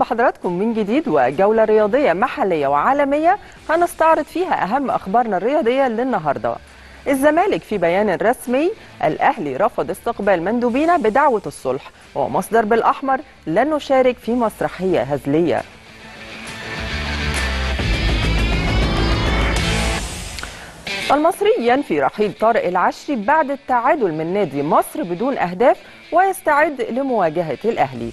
بحضراتكم من جديد وجولة رياضية محلية وعالمية هنستعرض فيها أهم أخبارنا الرياضية للنهاردة. الزمالك في بيان رسمي الأهلي رفض استقبال مندوبين بدعوة الصلح ومصدر بالأحمر لن نشارك في مسرحية هزلية. المصري ينفي رحيل طارق العشري بعد التعادل من نادي مصر بدون أهداف ويستعد لمواجهة الأهلي.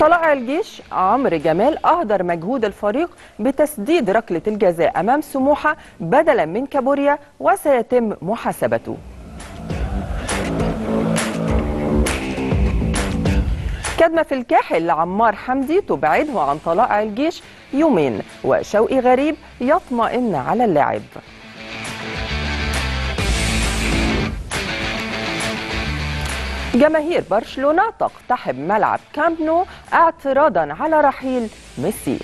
طلائع الجيش عمرو جمال أهدر مجهود الفريق بتسديد ركلة الجزاء أمام سموحة بدلا من كابوريا وسيتم محاسبته. كدمة في الكاحل لعمار حمدي تبعده عن طلائع الجيش يومين وشوقي غريب يطمئن على اللاعب. جماهير برشلونة تقتحم ملعب كامب نو اعتراضا على رحيل ميسي.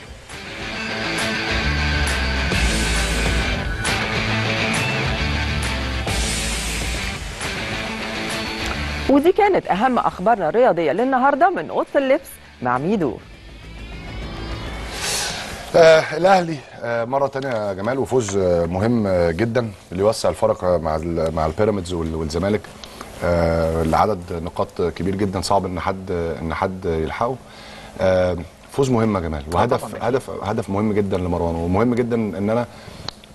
ودي كانت أهم أخبارنا الرياضية للنهاردة من أوضة اللبس مع ميدو. آه الأهلي آه مرة تانية يا جمال وفوز آه مهم آه جدا اللي يوسع الفرق مع ال- مع البيراميدز وال- والزمالك. آه لعدد نقاط كبير جدا صعب إن حد إن حد يلحقه. آه فوز مهم يا جمال. وهدف هدف هدف مهم جدا لمروان ومهم جدا إن أنا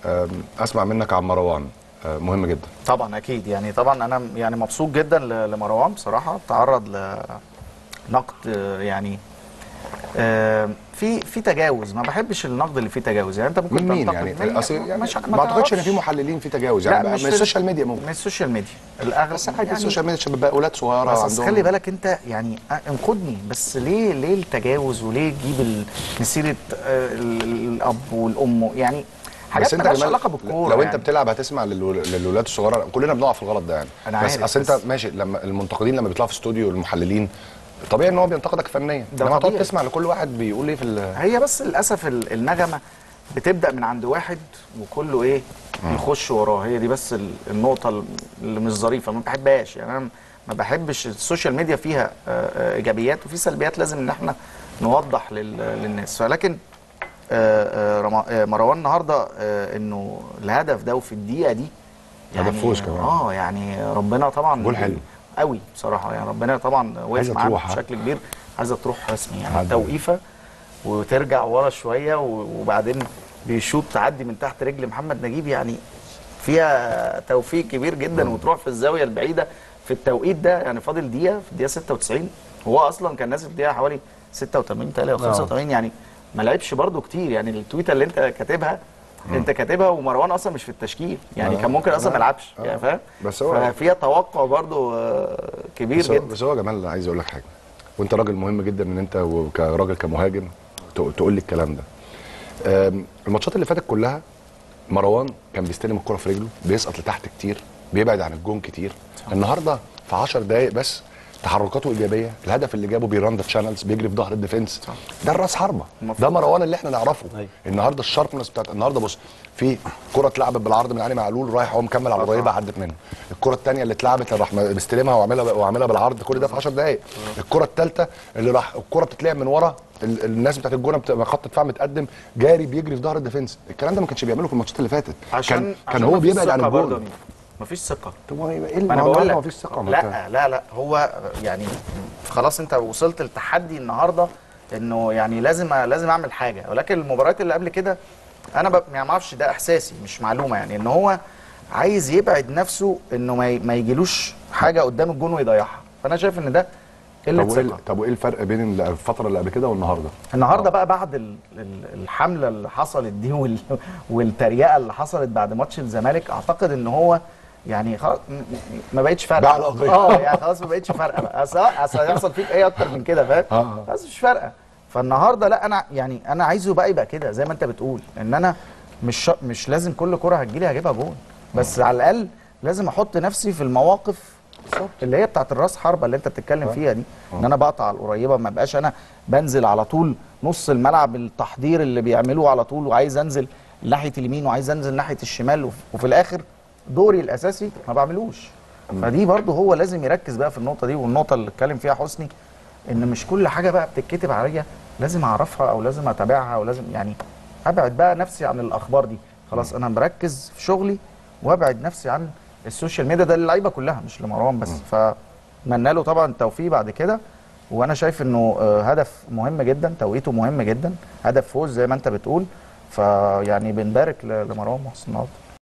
آه أسمع منك عن مروان. آه مهم جدا. طبعا أكيد. يعني طبعا أنا يعني مبسوط جدا لمروان بصراحة. تعرض لنقد آه، يعني آه، في في تجاوز. ما بحبش النقد اللي فيه تجاوز. يعني انت ممكن من مين يعني؟ اصل يعني ما أعتقدش إن. في محللين في تجاوز. لا، يعني من ال social media ممكن. من ال social media. الأغلب بس حاجة ال social media بيبقى أولاد صغيرة بس عندهم. خلي بالك انت يعني انقدني. بس ليه ليه التجاوز وليه تجيب مسيرة آه، ال- الأب والأم؟ يعني حاجات بس انت مالهاش علاقة بالكورة لو يعني. انت بتلعب هتسمع للول- للولاد الصغيرة. كلنا بنقع في الغلط ده يعني. أنا بس أصل انت ماشي لما المنتقدين لما بيطلعوا في استوديو المحللين طبيعي إن هو بينتقدك فنيا إنما تقعد. تسمع لكل واحد بيقول إيه في ال- هي بس للأسف ال- النغمة بتبدأ من عند واحد وكله إيه يخش وراه هي دي بس ال- النقطة اللي مش ظريفة ما بحبهاش يعني أنا ما بحبش ال social media فيها آه، آه، إيجابيات وفي سلبيات لازم إن إحنا نوضح لل- للناس فلكن آه، مروان النهارده إنه الهدف ده وفي الدقيقة دي هدف فوز كمان. آه يعني ربنا طبعا جول حلو. قوي بصراحة. يعني ربنا طبعا واقف معانا؟ بشكل كبير. عايزة تروح رسمي يعني. توقيفة وترجع ورا شوية وبعدين بيشوط تعدي من تحت رجل محمد نجيب. يعني فيها توفيق كبير جدا وتروح في الزاوية البعيدة. في التوقيت ده يعني فاضل دقيقة في الدقيقة 96 هو أصلا كان نازل في الدقيقة حوالي 86 تقريبا أو 85 يعني ما لعبش برده كتير. يعني التويته اللي أنت كاتبها انت كاتبها ومروان أصلا مش في التشكيل يعني آه. كان ممكن أصلا ما آه. يلعبش آه. يعني فاهم؟ بس هو- ففيها توقع برده كبير بس جدا. بس هو يا جمال عايز أقول لك حاجة. وانت راجل مهم جدا ان انت كراجل كمهاجم تق- تقول لي الكلام ده. الماتشات اللي فاتت كلها مروان كان بيستلم الكرة في رجله بيسقط لتحت كتير بيبعد عن الجون كتير. النهارده في 10 دقائق بس تحركاته إيجابية. الهدف اللي جابه بي run the channels بيجري في ظهر ال defense. ده الراس حربة. ده مروان اللي إحنا نعرفه. النهارده ال sharpness بتاعت النهارده بص في كرة اتلعبت بالعرض من علي معلول رايح هو مكمل على القريبة عدت منه. الكرة الثانية اللي اتلعبت راح مستلمها وعاملها وعاملها بالعرض كل ده في 10 دقائق الكرة الثالثه اللي راح الكرة بتتلعب من ورا ال- الناس بتاعت الجونة بتبقى خط دفاع متقدم جاري بيجري في ظهر الديفنس. الكلام ده ما كانش بيعمله في الماتشات اللي فاتت. عشان كان كان عشان هو مفيش بيبعد عن الجون. مفيش ثقة. طب هو إيه ما أنا ما بقول ما لك. فيش ثقة ما لا لا لا هو يعني خلاص أنت وصلت للتحدي النهارده إنه يعني لازم لازم أعمل حاجة. ولكن المباريات اللي قبل كده أنا ب... يعني ما أعرفش ده إحساسي مش معلومة يعني. إن هو عايز يبعد نفسه إنه ما, ي... ما يجيلوش حاجة قدام الجون ويضيعها. فأنا شايف إن ده قلة ثقة. طب وإيه الفرق بين الفترة اللي قبل كده والنهاردة؟ النهارده بقى بعد ال- ال- الحملة اللي حصلت دي وال- والتريقة اللي حصلت بعد ماتش الزمالك أعتقد إن هو يعني خلاص ما بقتش فارقة. آه يعني خلاص ما بقتش فارقة بقى. أصل أصل هيحصل فيك إيه أكتر من كده فاهم؟ آه. خلاص مش فارقة. فالنهاردة لا أنا يعني أنا عايزه بقى يبقى كده زي ما أنت بتقول إن أنا مش مش لازم كل كرة هتجيلي هجيبها جون. بس على الأقل لازم أحط نفسي في المواقف اللي هي بتاعت الرأس حربة اللي أنت بتتكلم فيها دي. إن أنا بقطع القريبة ما بقاش أنا بنزل على طول نص الملعب التحضير اللي بيعملوه على طول وعايز أنزل ناحية اليمين وعايز أنزل ناحية الشمال وف- وفي الآخر دوري الأساسي ما بعملوش. فدي برضه هو لازم يركز بقى في النقطة دي والنقطة اللي اتكلم فيها حسني إن مش كل حاجة بقى بتتكتب عليا لازم أعرفها أو لازم أتابعها أو لازم يعني أبعد بقى نفسي عن الأخبار دي. خلاص أنا مركز في شغلي وأبعد نفسي عن ال social media ده للعيبة كلها مش لمروان بس. فاتمنى له طبعا التوفيق بعد كده. وأنا شايف إنه آه، هدف مهم جدا توقيته مهم جدا هدف فوز زي ما أنت بتقول. فيعني بنبارك لمروان محسن النهارده.